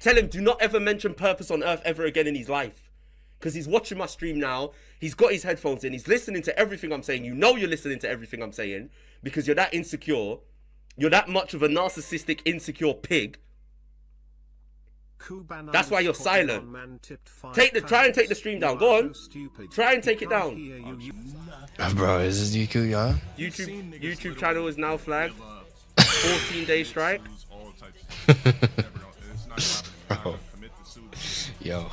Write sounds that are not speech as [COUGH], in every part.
Tell him, do not ever mention purpose on earth ever again in his life. Because he's watching my stream now. He's got his headphones in. He's listening to everything I'm saying. You know you're listening to everything I'm saying. Because you're that insecure. You're that much of a narcissistic, insecure pig. That's why you're silent. Take the try and take the stream down. Go on. Try and take it down. Uh, bro, is this DQ, y'all? YouTube YouTube channel is now flagged. 14 day strike. Bro. [LAUGHS] Yo.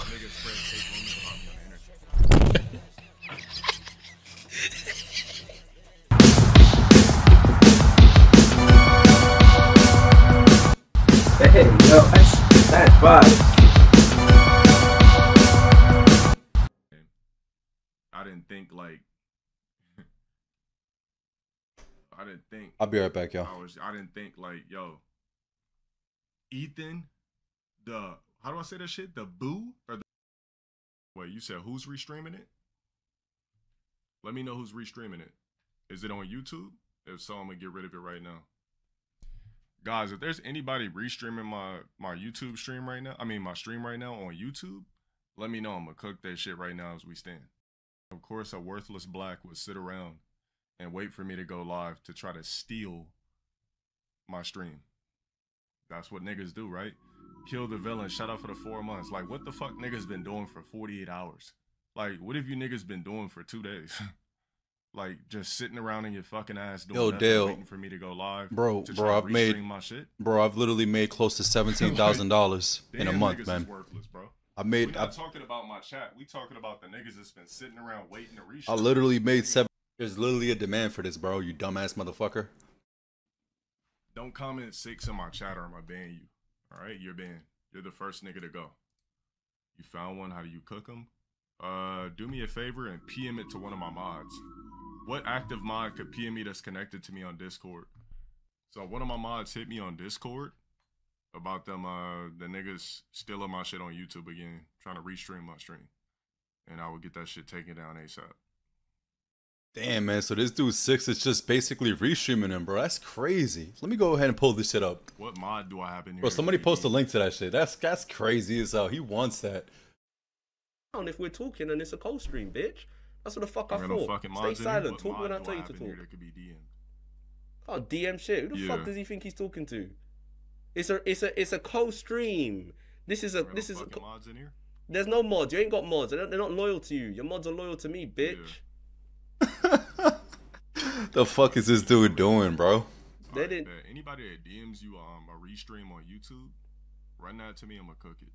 Hey, yo, that's, that's fine. I didn't think like I didn't think I'll be right back, y'all. I was I didn't think like yo Ethan the how do I say that shit? The boo or the wait you said who's restreaming it? Let me know who's restreaming it. Is it on YouTube? If so I'm gonna get rid of it right now. Guys if there's anybody restreaming my my YouTube stream right now I mean my stream right now on YouTube let me know. I'm gonna cook that shit right now as we stand. Of course, a worthless black would sit around and wait for me to go live to try to steal my stream. That's what niggas do, right? Kill the villain, shut up for the four months. Like, what the fuck niggas been doing for 48 hours? Like, what have you niggas been doing for two days? [LAUGHS] like, just sitting around in your fucking ass doing Yo, nothing, Dale. waiting for me to go live, Bro, to bro, I've made- my shit. Bro, I've literally made close to seventeen thousand dollars [LAUGHS] in a month, man. Worthless, bro. I made, I, not talking about my chat. We talking about the niggas that's been sitting around waiting to reach. I literally made seven. There's literally a demand for this, bro. You dumbass motherfucker. Don't comment six in my chat or I'm gonna ban you. All right, you're banned. You're the first nigga to go. You found one. How do you cook them? Uh, do me a favor and PM it to one of my mods. What active mod could PM me that's connected to me on Discord? So one of my mods hit me on Discord about them uh the niggas stealing my shit on YouTube again, trying to restream my stream, and I would get that shit taken down ASAP. Damn, man. So this dude six is just basically restreaming him, bro. That's crazy. Let me go ahead and pull this shit up, What mod do I have in here? bro. Somebody post a link to that shit. That's that's crazy as hell. He wants that. down if we're talking and it's a cold stream, bitch. That's what the fuck I There ain't no thought. Stay mods in here? silent. What Talk when I tell you to in here talk. could be DM? Oh, DM shit. Who the fuck does he think he's talking to? It's a it's a it's a cold stream. This is a this no is a, co- mods in here. there's no mods. You ain't got mods. They're not, they're not loyal to you. Your mods are loyal to me, bitch. [LAUGHS] the fuck is this dude doing, bro? They Alright, didn't- bet. Anybody that DMs you um a restream on YouTube, run that to me. I'm gonna cook it.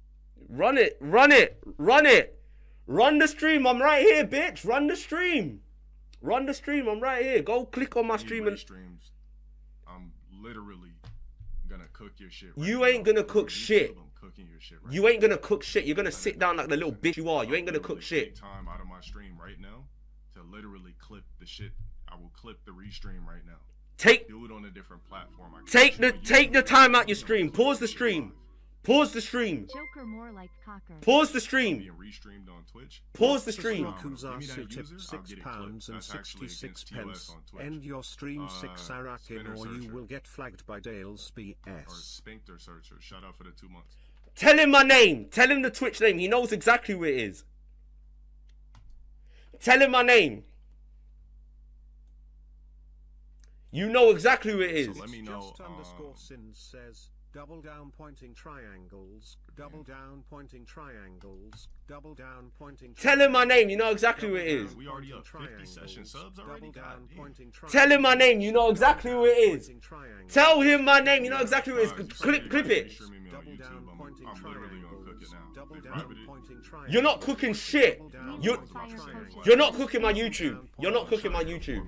Run it, run it, run it. Run the stream. I'm right here, bitch. Run the stream. Run the stream. I'm right here. Go click on my stream and restreams, I'm literally gonna cook your shit. Right You now. ain't gonna cook YouTube, shit. I'm cooking your shit right you ain't gonna cook shit. You're gonna sit down like the little bitch you are. You ain't gonna cook shit. Take time out of my stream right now to literally clip the shit. I will clip the restream right now. Take Do it on a different platform. I take the you take the time out your stream. Pause the stream. Pause the stream. Joker more like cocker. Pause the stream. Being restreamed on Twitch. Pause the stream. Yakuza give tip six get it clipped. pounds and sixty-six pence. End your stream Uh, six Arakin Spinner or you will get flagged by Dale's Or BS. Searcher. Shout out for the two months. Tell him my name. Tell him the Twitch name. He knows exactly who it is. Tell him my name. You know exactly who it is. So let me know. Just underscore um, sins says double down pointing triangles, double down pointing triangles, double down pointing. Tell him my name. You know exactly who it Double is. down We already up 50 session subs already? down Goddamn. pointing Tell him my name. You know exactly who it is. Tell him my name. You know exactly who it is. guys, Clip, clip it. streaming me on Double down pointing I'm literally gonna cook it triangles, double down private it. pointing You're not cooking shit. Down You're- not cooking my YouTube. You're not cooking my YouTube.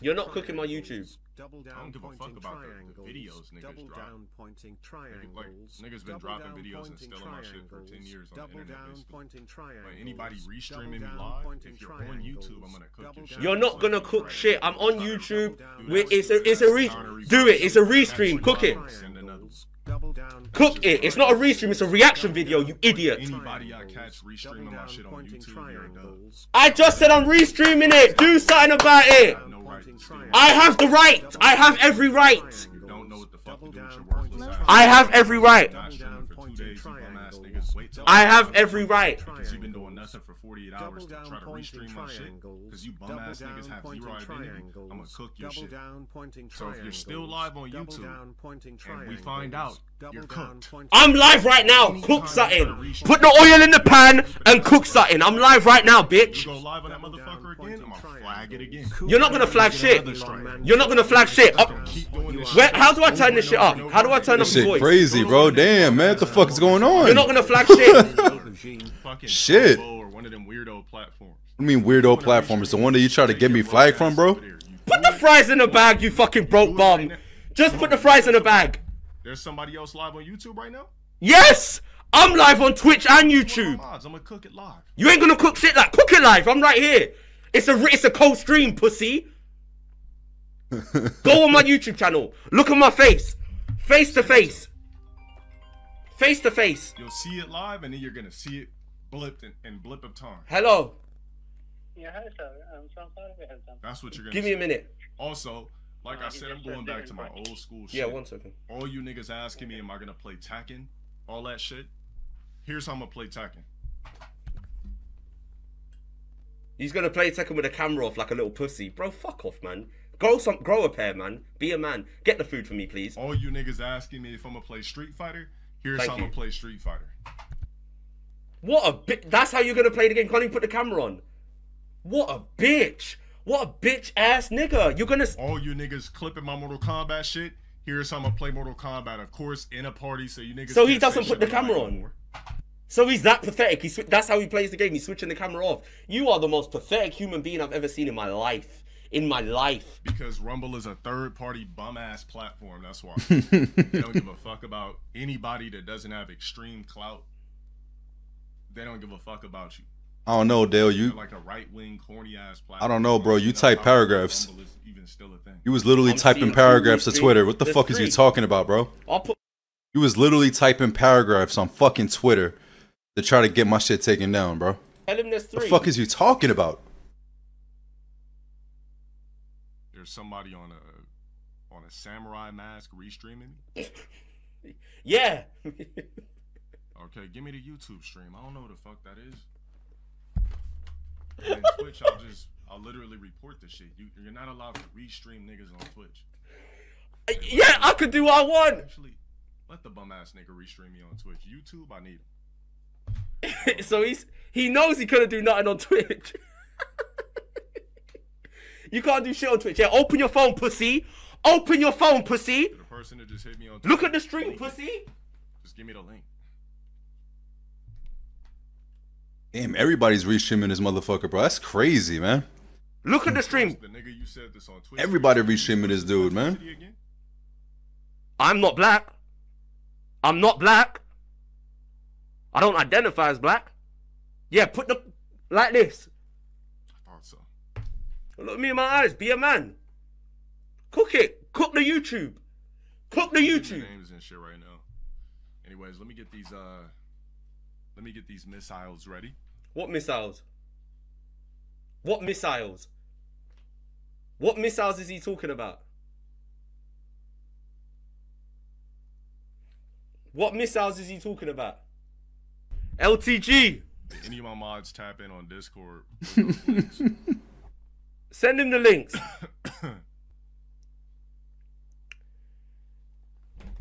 You're not cooking my YouTube. Double I don't give a fuck about the- the videos niggas double drop. down pointing triangles. like, niggas been dropping videos and stealing my shit for 10 years on the internet, down basically. pointing triangles, anybody restreaming me live, if you're on YouTube, I'm gonna cook your shit. You're not gonna cook shit. I'm on YouTube. double down Wait, it's a it's a re do it. It's a restream. Cook it. double down Cook it. It's not a restream. It's a reaction video. You idiot. Anybody I catch restreaming double my shit on YouTube, you're a dub. triangles, I just said I'm restreaming it. Do something about it. No right. I have the right. I have every right. You don't know what the fuck to Double do with your down, worthless pointing ass. I have every right. Not streaming for two days, you bum ass triangles. niggas. Wait till I have every right. Because you've been doing nothing for 48 hours to try to restream my shit. Because you bum ass niggas have zero identity. I'm gonna cook your shit. So if you're still live on YouTube and we find out Double you're down cooked. I'm live right now. Cook something. try to reach- Put the oil in the pan and cook something. I'm live right now, You bitch. go live on that motherfucker again, I'm gonna flag it again. You're not gonna flag shit. You're not gonna flag shit. Keep doing this where, how do I turn this shit up? How do I turn up This the shit voice? crazy, bro. Damn, man. What the fuck is going on? You're not gonna flag shit. [LAUGHS] Fucking Shit. Or one of them weirdo platforms. I mean, weirdo platform is the one that you try to get me flagged from, bro. Put the fries in the bag, you fucking broke bum. Just put the fries in the bag. There's somebody else live on YouTube right now? Yes, I'm live on Twitch and YouTube. I'm gonna cook it live. You ain't gonna cook shit like cook it live. I'm right here. It's a it's a cold stream, pussy. [LAUGHS] Go on my YouTube channel. Look at my face, face to face, face to face. You'll see it live and then you're gonna see it blipped in, in blip of time. Hello. Yeah, hi sir. Um, I'm so sorry we have done. That's what you're gonna Give me a minute. Also, like Uh, I said, I'm going back to my old school shit. Yeah, one second. All you niggas asking me, am I gonna play Tekken? All that shit. Here's how I'm gonna play Tekken. He's gonna play Tekken with a camera off like a little pussy, bro. Fuck off, man. Grow some, grow a pair, man. Be a man. Get the food for me, please. All you niggas asking me if I'm gonna play Street Fighter. Here's Thank how I'm gonna play Street Fighter. What a bitch. That's how you're gonna play the game. Can't even put the camera on. What a bitch. What a bitch ass nigga. You're gonna. All you niggas clipping my Mortal Kombat shit. Here's how I'm gonna play Mortal Kombat, of course, in a party, so you niggas. So he doesn't put the camera on? anymore. So he's that pathetic. He swi- that's how he plays the game. He's switching the camera off. You are the most pathetic human being I've ever seen in my life. In my life. Because Rumble is a third party bum ass platform. That's why. [LAUGHS] they don't give a fuck about anybody that doesn't have extreme clout. They don't give a fuck about you. I don't know, Dale. You like a right wing, corny ass platform. I don't know, bro. You type paragraphs. Even still a thing. you was literally I'm typing paragraphs to Twitter. What the there's fuck is you talking about, bro? I'll put. You was literally typing paragraphs on fucking Twitter to try to get my shit taken down, bro. Tell him there's The fuck is you talking about? There's somebody on a on a samurai mask restreaming. [LAUGHS] Yeah. [LAUGHS] Okay, give me the YouTube stream. I don't know what the fuck that is. And then Twitch, I'll just I'll literally report this shit. You you're not allowed to restream niggas on Twitch. Uh, yeah, I could do what I want. Actually, let the bum ass nigga restream me on Twitch. YouTube, I need him. [LAUGHS] so he's he knows he couldn't do nothing on Twitch. [LAUGHS] you can't do shit on Twitch. Yeah, open your phone, pussy. Open your phone, pussy. To the person that just hit me on Twitch, Look at the stream, pussy. Just give me the link. Damn, everybody's restreaming this motherfucker, bro. That's crazy, man. Look at the stream. The nigga you said this on Twitch. Everybody restreaming this dude, man. I'm not black. I'm not black. I don't identify as black. Yeah, put the like this. I thought so. Look at me in my eyes. Be a man. Cook it. Cook the YouTube. Cook the Give me YouTube. names and shit right now. Anyways, let me get these uh let me get these missiles ready. What missiles? What missiles? What missiles is he talking about? What missiles is he talking about? LTG. Any of my mods tap in on Discord? [LAUGHS] Send him the links. [COUGHS]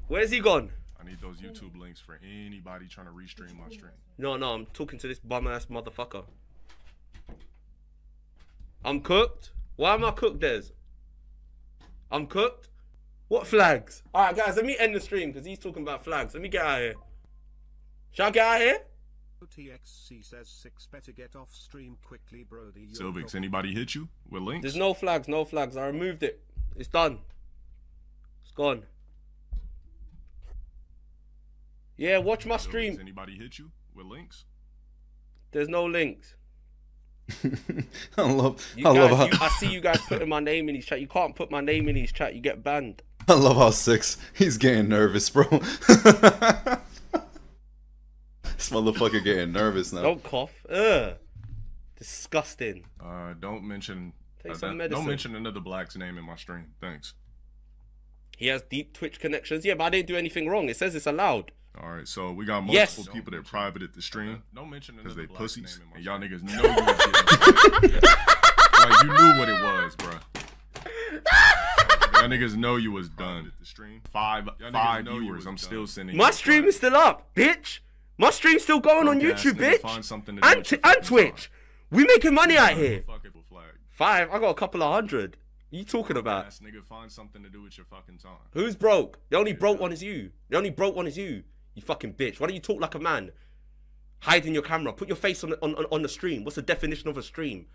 Where's he gone? I need those YouTube links for anybody trying to restream my stream. No, no, I'm talking to this bum ass motherfucker. I'm cooked. Why am I cooked, Des? I'm cooked. What flags? All right, guys, let me end the stream because he's talking about flags. Let me get out of here. Shall I get out of here? TXC says six better get off stream quickly, Brody. You're Silvix, not- anybody hit you with links? There's no flags, no flags. I removed it. It's done. It's gone. Yeah, watch my Silvix, stream. anybody hit you with links? There's no links. [LAUGHS] I love, You I guys, love how, you, I see you guys putting my name in his chat. You can't put my name in his chat. You get banned. [LAUGHS] I love how six. He's getting nervous, bro. [LAUGHS] this motherfucker getting nervous now. Don't cough. Ugh. Disgusting. Uh, don't mention Take uh, some that- medicine. don't mention another black's name in my stream. Thanks. He has deep Twitch connections. Yeah, but I didn't do anything wrong. It says it's allowed. All right, so we got multiple Yes. people that privated the stream Don't mention because they black pussies, name and y'all niggas know you was getting [LAUGHS] like you knew what it was, bro. Y'all niggas know you was done. The stream five niggas five know viewers. I'm done. still sending. My stream five. is still up, bitch. My stream's still going on Punk ass YouTube, bitch. find something to do And, t- and fucking Twitch. We making money out here. Five. I got a couple of hundred. You talking about? Ass nigga, find something to do with your fucking time. Who's broke? The only broke one is you. The only broke one is you. You fucking bitch. Why don't you talk like a man? Hide in your camera. Put your face on the, on, on, on the stream. What's the definition of a stream?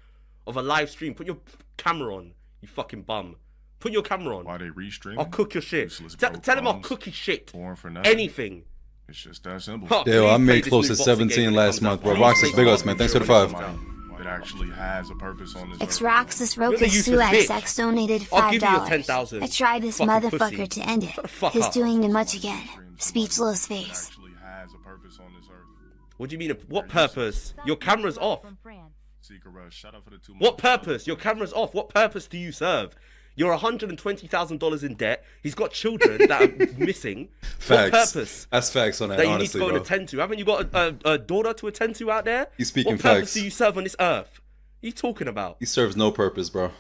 Of a live stream. Put your camera on. You fucking bum. Put your camera on. Why they restreaming? I'll cook your shit. Useless Tell broke tell him I'll cook his shit. Born for nothing. Anything. It's just that simple. Huh, Yo, I made close to 17 last month, bro. Please Roxas, play big ups, boxing man. Thanks for the five. when it five. comes. That actually has a purpose on this It's earth. Roxas You're the Rokas useless bitch. Suaxx donated five give you your dollars. I tried this Fucking motherfucker pussy. to end it. Fuck He's up. doing too much again. Speechless face. has a purpose on this earth. What do you mean? What purpose? Your camera's off. Seeker Rush, shout out for the two. What purpose? Your camera's off. What purpose do you serve? You're $120,000 in debt. He's got children that are [LAUGHS] missing. What Facts. purpose? That's facts on that, that you honestly, need to go bro. and attend to. Haven't you got a, a, a daughter to attend to out there? He's speaking What purpose facts. do you serve on this earth? What are you talking about? He serves no purpose, bro.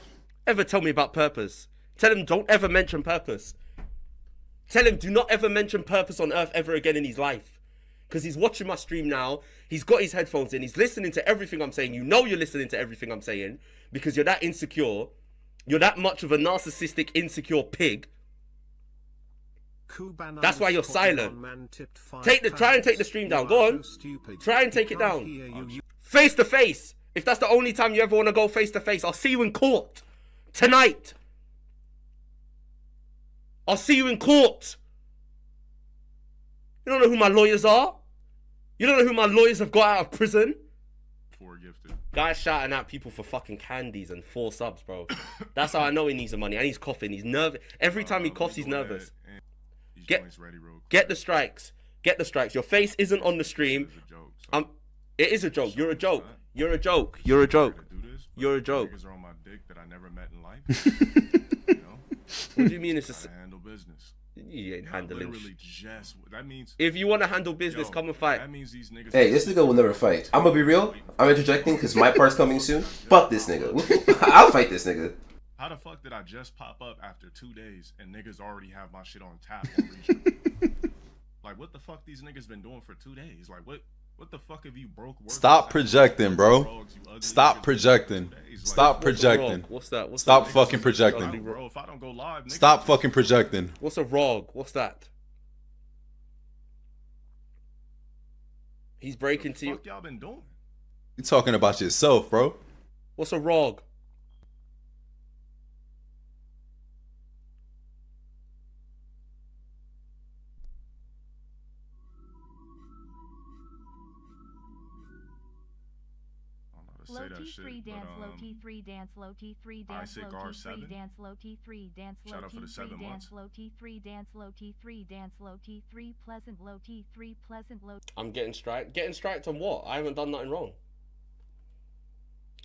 Ever tell me about purpose? Tell him don't ever mention purpose. Tell him do not ever mention purpose on earth ever again in his life. Because he's watching my stream now. He's got his headphones in. He's listening to everything I'm saying. You know you're listening to everything I'm saying because you're that insecure. You're that much of a narcissistic, insecure pig. That's why you're silent. one man tipped five Take the- try and take the stream down. Go on. Try and take it down. hear you. You- Face to face. If that's the only time you ever want to go face to face, I'll see you in court. Tonight. I'll see you in court. You don't know who my lawyers are? You don't know who my lawyers have got out of prison? Guys shouting at people for fucking candies and four subs, bro. [COUGHS] That's how I know he needs the money. And he's coughing. He's nervous. Every time he coughs, he's nervous. Get- joints ready real quick. Get the strikes. Get the strikes. Your face isn't on the stream. It's a joke. So Um, it is a joke. You're a joke. You're a joke. You're a joke. to do this, but You're a joke. Niggas are on my dick that I never met in life. [LAUGHS] you know, What do you mean it's a... Handle business. You ain't handling literally just. That means. If you want to handle business, Yo, come and fight. That means these niggas. Hey, this nigga will never fight. I'm gonna be real. I'm interjecting because my part's coming soon. Fuck this nigga. [LAUGHS] I'll fight this nigga. How the fuck did I just pop up after two days and niggas already have my shit on tap? [LAUGHS] like, what the fuck these niggas been doing for two days? Like, what? What the fuck have you broke? worthless Stop projecting, bro. frogs, Stop projecting. been doing for two days? Like, Stop What's projecting. What's that? What's Stop that? fucking projecting. bro. If I don't go live, niggas Stop fucking projecting. What's a rog? What's that? He's breaking to you. Fuck y'all been doing? You talking about yourself, bro? What's a rog? Shit, three but, dance, low um, T three dance, low T three dance, low T three dance, low T three dance, low T three dance, low T three dance, low T three dance, low T three pleasant, low T three pleasant, low. I'm getting striked. Getting striked on what? I haven't done nothing wrong.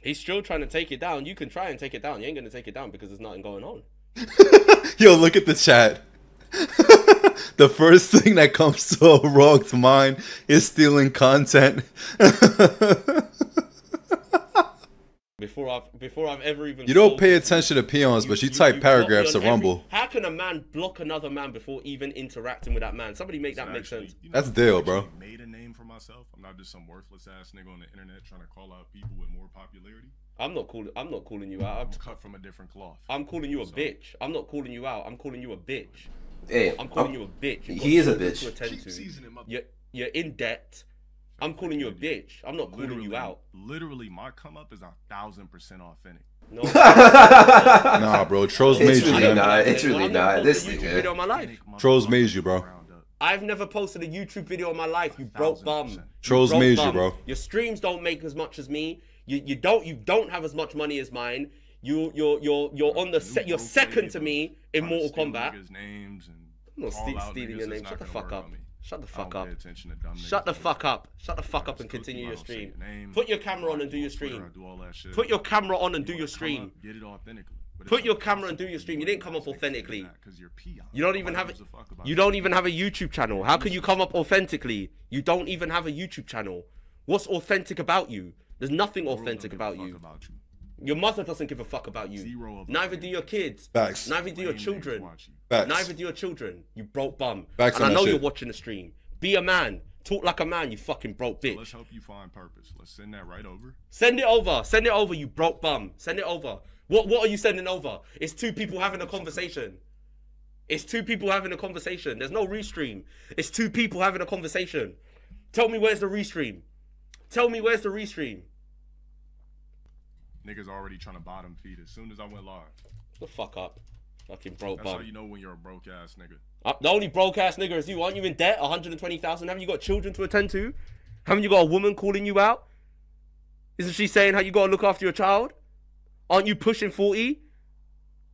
He's still trying to take it down. You can try and take it down. You ain't gonna take it down because there's nothing going on. [LAUGHS] Yo, look at the chat. [LAUGHS] the first thing that comes [LAUGHS] to a Rog's mind is stealing content. Before I've before I've ever even. you don't pay attention to peons, but you, you- type you paragraphs to on every- Rumble. How can a man block another man before even interacting with that man? Somebody make that make Actually, sense. you know, That's I Dale, actually bro. Made a name for myself. I'm not just some worthless ass nigga on the internet trying to call out people with more popularity. I'm not calling. I'm not calling you out. I'm cut from a different cloth. I'm, I'm calling you a So- bitch. I'm not calling you out. I'm calling you a bitch. Hey, I'm calling I'm- you a bitch. You've He is a bitch. To attend Keep to. seasoning my- You're you're in debt. I'm calling you a bitch. I'm not calling you out. Literally, my come up is a thousand percent authentic. No. [LAUGHS] Nah, bro. Trolls It's made you, really man. not. It's really I've not. This posted a YouTube nigga. video in my life. Trolls motherfucker made you, bro. I've never posted a YouTube video in my life. You broke bum. You Trolls broke made you, bro. Your streams don't make as much as me. You you don't you don't have as much money as mine. You you're you're you're on the You set. You're second to me in Mortal Kombat. niggas' names and I'm not ste- stealing your that's name. Shut the fuck up. Shut the fuck up. pay attention to dumb Shut the fuck up. Shut the fuck up and continue your I don't say stream. Put your camera on and do your stream. Do all that shit. Put your camera on and do your stream. Get it authentically. Put your camera and do your stream. You didn't come up authentically. Because you're peon. You don't even have a, gives a fuck about you don't even have a YouTube channel. How can you come up authentically? You don't even have a YouTube channel. What's authentic about you? There's nothing The world don't authentic about you. About you. Your mother doesn't give a fuck about you. Zero of Neither do your kids. Facts. Neither do your children. watch you. Facts. Neither do your children. You broke bum. Facts and I know you're shit. watching the stream. Be a man. Talk like a man. You fucking broke So bitch. let's help you find purpose. Let's send that right over. Send it over. Send it over. You broke bum. Send it over. What What are you sending over? It's two people having a conversation. It's two people having a conversation. There's no restream. It's two people having a conversation. Tell me where's the restream. Tell me where's the restream. Niggas already trying to bottom feed as soon as I went live. The fuck up. Fucking broke That's how bum. you know when you're a broke ass nigga. Uh, the only broke ass nigga is you. Aren't you in debt? 120,000. Haven't you got children to attend to? Haven't you got a woman calling you out? Isn't she saying how you got to look after your child? Aren't you pushing 40?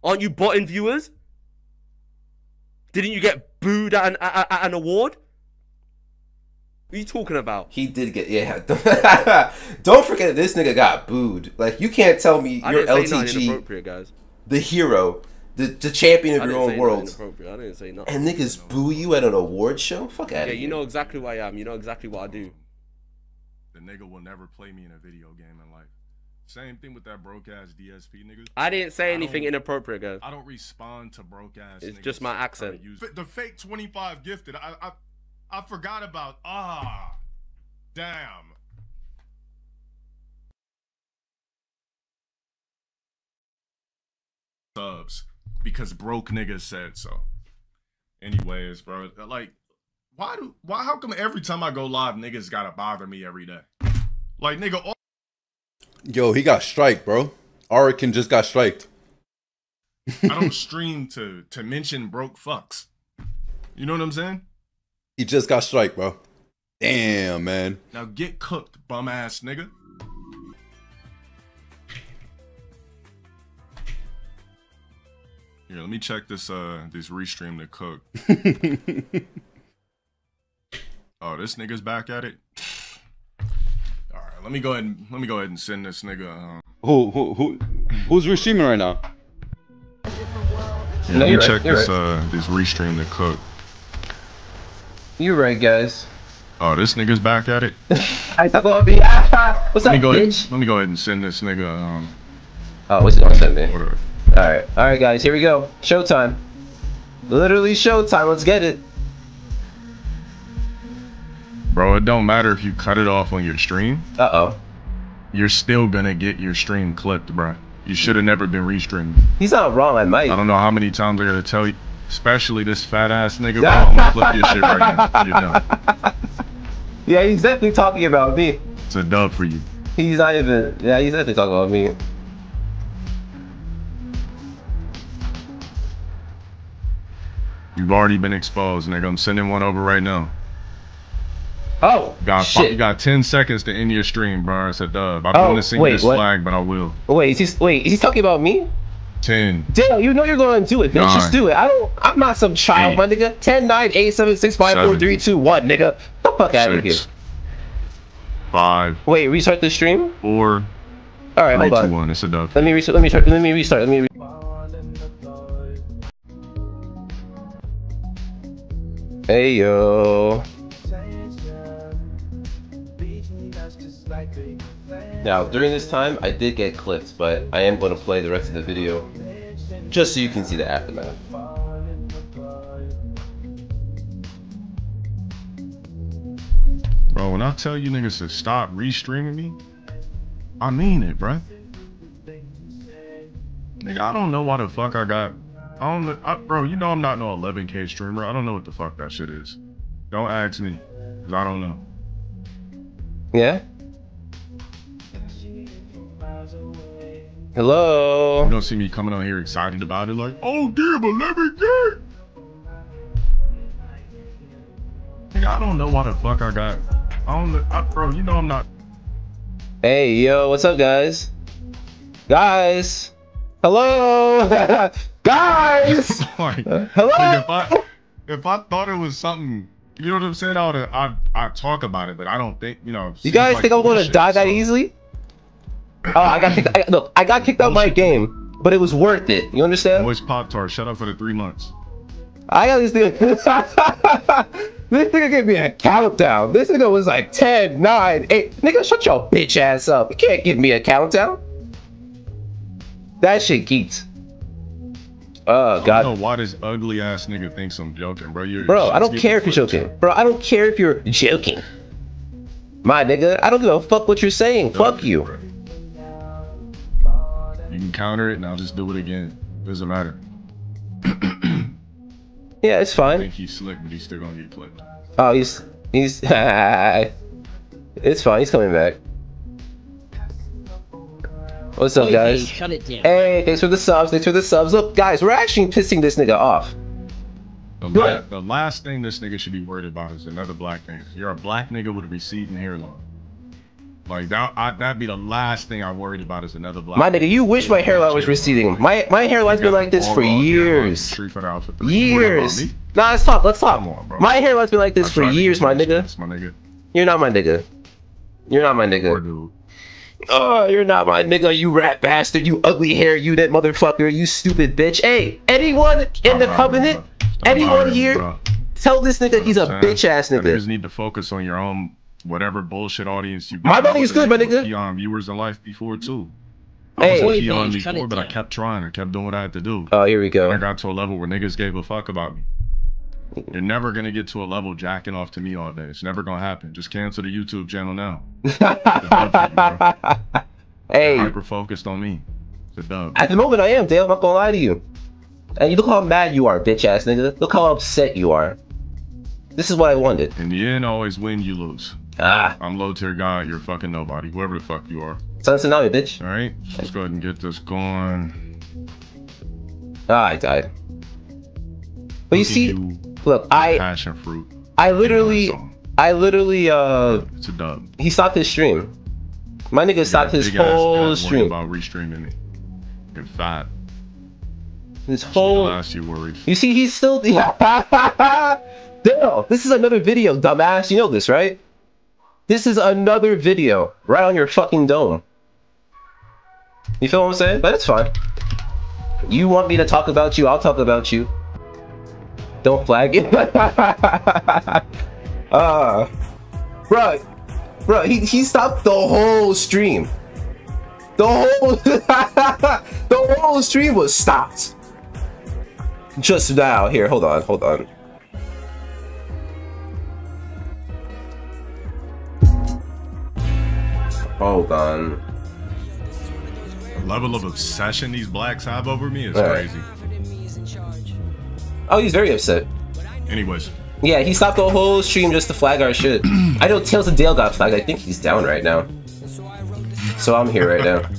Aren't you botting viewers? Didn't you get booed at an, at, at an award? What are you talking about? He did get yeah. [LAUGHS] Don't forget this nigga got booed. Like you can't tell me I you're didn't say nothing LTG, guys. the hero, the the champion I of your own world. I didn't say nothing. and niggas boo you at an award show. Fuck out Yeah, of you know exactly who I am. You know exactly what I do. The nigga will never play me in a video game in life. Same thing with that broke ass DSP nigga. I didn't say anything inappropriate, guys. I don't respond to broke ass. It's niggas just my accent. use- the fake 25 gifted. I I I forgot about. Ah, damn. Subs because broke niggas said so. Anyways, bro, like, why do why? How come every time I go live, niggas gotta bother me every day? Like, nigga, all Yo, he got strike, bro. Arakin just got striked. I don't stream to to mention broke fucks. You know what I'm saying? He just got strike, bro. Damn, man. Now get cooked, bum ass nigga. Here, let me check this uh this restream to cook. [LAUGHS] oh, this nigga's back at it. [SIGHS] All right, let me go ahead and let me go ahead and send this nigga. Um, Who who who who's restreaming right now? yeah, let me check this uh this restream to cook. You're right, guys. Oh, this nigga's back at it. [LAUGHS] I about me. Ah, What's Let me go ahead. Let me go ahead and send this nigga um Oh, what's it gonna send me? whatever. All right, all right, guys. Here we go. Showtime. Literally showtime. Let's get it. Bro, it don't matter if you cut it off on your stream. Uh oh. You're still gonna get your stream clipped, bro. You should have never been restreamed. He's not wrong. I might. I don't know how many times I gotta tell you, especially this fat ass nigga, bro. I'm gonna flip your shit right now. You're done. [LAUGHS] Yeah, he's definitely talking about me. It's a dub for you. He's not even. Yeah, he's definitely talking about me. You've already been exposed, nigga. I'm sending one over right now. Oh, You got shit. you got 10 seconds to end your stream, bro. It's a dub. I'm Oh, gonna sing wait, this what? flag, but I will. Wait, is he? Wait, is he talking about me? 10. Damn, you know you're going to do it, bitch. Just do it. I don't. I'm not some child, Eight. my nigga. 10, 9, 8, 7, 6, 5, 4, 3, 2, 1, nigga. The fuck out of here. Five. Wait, restart the stream. Four. All right, Three, hold two, on. one. It's a dub. Let me restart. Let me start. Let me restart. Let me. Re- hey yo. Now during this time, I did get clips, but I am going to play the rest of the video, just so you can see the aftermath. Bro, when I tell you niggas to stop restreaming me, I mean it, bro. Nigga, I don't know why the fuck I got. I don't know, I, bro. You know I'm not no 11k streamer. I don't know what the fuck that shit is. Don't ask me, cause I don't know. Yeah. You don't see me coming on here excited about it, like, oh damn, 11k. Nigga, I don't know why the fuck I got. I don't know, I, bro. You know I'm not. Hey yo, what's up, guys? Guys. Hello. [LAUGHS] guys. [LAUGHS] like, uh, Hello. Like, if I if I thought it was something, you know what I'm saying? I would I I talk about it, but I don't think you know. You guys think I'm going to die that easily? Oh, I got kicked. I, look, I got kicked out my game. but it was worth it. You understand? Moist Pop Tart, shut up for the three months. I got this nigga. [LAUGHS] this nigga gave me a countdown. This nigga was like 10, 9, 8. Nigga, shut your bitch ass up. You can't give me a countdown. That shit geeked. Oh I god. don't know why this ugly ass nigga thinks I'm joking, bro. You're, Bro, I don't care if you're joking. Bro, I don't care if you're joking. My nigga, I don't give a fuck what you're saying. Fuck you. bro. You can counter it and I'll just do it again. Doesn't matter. [CLEARS THROAT] Yeah, it's I fine. think he's slick, but he's still gonna get clipped. Oh, he's he's [LAUGHS] it's fine. He's coming back. What's up, guys? Shut it down. Hey, thanks for the subs. Thanks for the subs. Look, guys, we're actually pissing this nigga off. The, la- the last thing this nigga should be worried about is another black nigga. You're a black nigga with a receding hairline. Like that, I, that'd be the last thing I worried about is another black. My nigga, you wish my hairline was receding. My my hairline's been like this for years. Tree for outfit. You worried about Years. Nah, let's talk. Let's talk. On. My hairline's been like this I for years, my nigga. my nigga. You're not my nigga. You're not my nigga. Oh, you're not my nigga, you rat bastard, you ugly hair unit motherfucker, you stupid bitch. Hey, anyone in Stop the covenant, anyone here, bro. tell this nigga he's a bitch ass nigga. You just need to focus on your own whatever bullshit audience you. My money is good, my nigga. Key on viewers in life before too. Hey. I was Wait, key on before, but I kept trying. I kept doing what I had to do. Oh, here we go. I got to a level where niggas gave a fuck about me. You're never gonna get to a level jacking off to me all day. It's never gonna happen. Just cancel the YouTube channel now. [LAUGHS] hey, Hyper focused on me. It's a dub. at the moment I am, Dale, I'm not gonna lie to you. And you look how mad you are, bitch ass nigga. Look how upset you are. This is what I wanted. In the end, always win, you lose. Ah, I'm low tier guy. You're fucking nobody. Whoever the fuck you are. Sun Tsunami, bitch. All right. Let's go ahead and get this going. Ah, I died. But you Look at see, you, look, I, passion fruit. I literally, I literally, uh, It's a dub. he stopped his stream. My nigga stopped his whole ass stream. about restreaming it. You're fat. His whole. last you worried. You see, he's still. [LAUGHS] Dale, this is another video, dumbass. You know this, right? This is another video right on your fucking dome. You feel what I'm saying? But it's fine. You want me to talk about you? I'll talk about you. Don't flag it. [LAUGHS] uh, bro, bro, he, he stopped the whole stream. The whole, [LAUGHS] the whole stream was stopped. Just now. Here, hold on, hold on. Hold on. The level of obsession these blacks have over me is Right. crazy. Oh, he's very upset. Anyways, Yeah, he stopped the whole stream just to flag our shit. [CLEARS THROAT] I know Tails and Dale got flagged. I think he's down right now. So I'm here right now. [LAUGHS]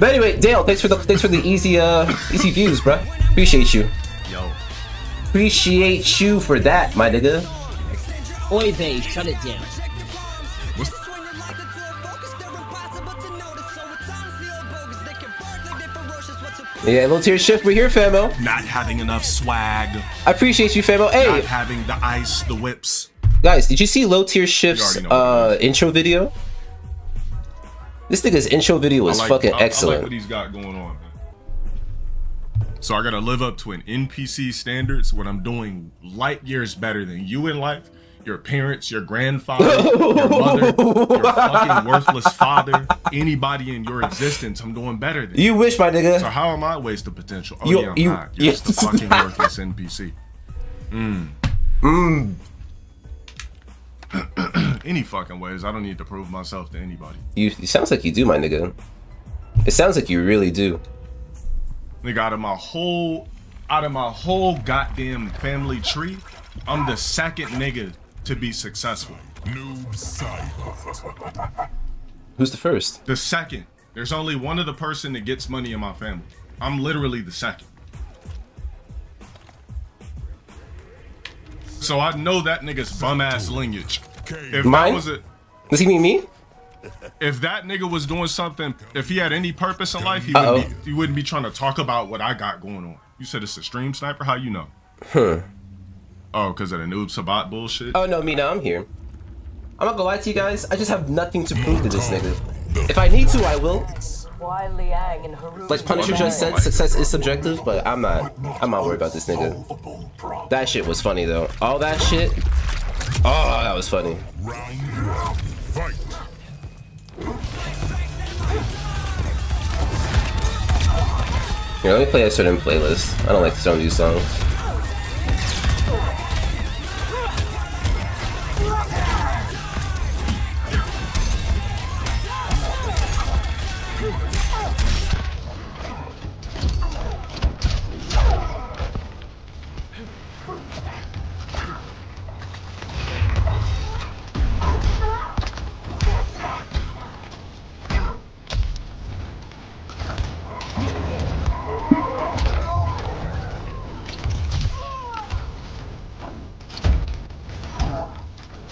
But anyway, Dale, thanks for the thanks for the easy uh easy views, bruh. Appreciate you. yo, Appreciate you for that, my nigga. Oy vey, shut it down. Yeah, little tear shift. We're here, famo. not having enough swag, I appreciate you, famo. not having the ice, the whips. guys, did you see low tier shift's You already know what uh intro video? This nigga's intro video was like- fucking I- I like excellent. what he's got going on. So I gotta live up to an NPC standards when I'm doing light years better than you in life. Your parents, your grandfather, your mother, your fucking [LAUGHS] worthless father, anybody in your existence, I'm doing better than. you wish, my nigga. So how am I wasting potential? Oh You- yeah, I'm you- not. You're yeah. just a fucking [LAUGHS] worthless NPC. Mm. Mm. [CLEARS THROAT] Any fucking ways, I don't need to prove myself to anybody. You, it sounds like you do, my nigga. It sounds like you really do. Nigga, out of my whole, out of my whole goddamn family tree, I'm the second nigga to be successful. Noob Who's the first? The second. There's only one other person that gets money in my family. I'm literally the second. So I know that nigga's bum ass lineage. If Mine? that was a, Does he mean me? if that nigga was doing something, if he had any purpose in life, he Uh-oh. wouldn't, be, he wouldn't be trying to talk about what I got going on. You said it's a stream sniper. How you know? Huh. Oh, because of the Noob Saibot bullshit. Oh no, me now. I'm here. I'm not gonna lie to you guys. I just have nothing to prove to this nigga. If I need to, I will. Why Liang and Haru Like Punisher just said, success is subjective, but I'm not. I'm not worried about this nigga. That shit was funny though. All that shit. Oh, that was funny. Here, let me play a certain playlist. I don't like some of these songs.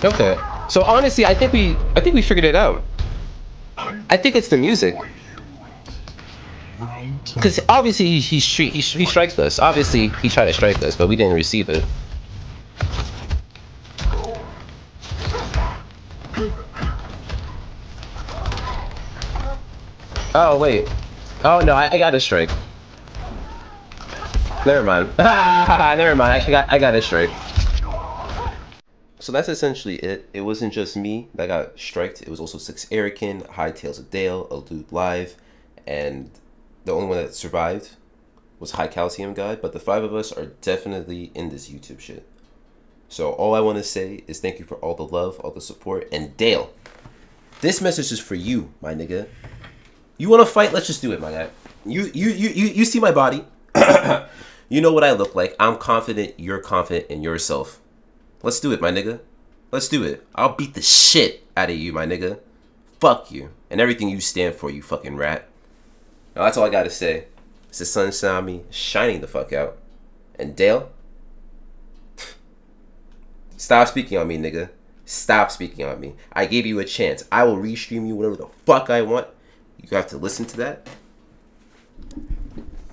Okay. So honestly, I think we I think we figured it out. I think it's the music. Because obviously he he, he he strikes us. Obviously he tried to strike us, but we didn't receive it. Oh wait. Oh no, I, I got a strike. Never mind. [LAUGHS] Never mind. I got I got a strike. So that's essentially it. It wasn't just me that got striked. It was also Six Arakin, High Tales of Dale, Allude Live, and the only one that survived was High Calcium Guy. But the five of us are definitely in this YouTube shit. So all I want to say is thank you for all the love, all the support, and Dale. This message is for you, my nigga. You want to fight? Let's just do it, my guy. You you you you, you see my body. [COUGHS] you know what I look like. I'm confident. You're confident in yourself. Let's do it, my nigga. Let's do it. I'll beat the shit out of you, my nigga. Fuck you. And everything you stand for, you fucking rat. Now, that's all I gotta say. It's the sunshine on me, shining the fuck out. And Dale? [LAUGHS] Stop speaking on me, nigga. Stop speaking on me. I gave you a chance. I will restream you whatever the fuck I want. You have to listen to that.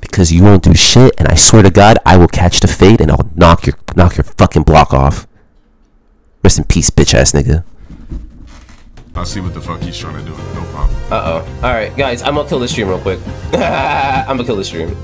Because you won't do shit, and I swear to God, I will catch the fade and I'll knock your knock your fucking block off. Rest in peace, bitch ass nigga. I'll see what the fuck he's trying to do. No problem. Uh oh. Alright, guys, I'm gonna kill this stream real quick. [LAUGHS] I'm gonna kill this stream.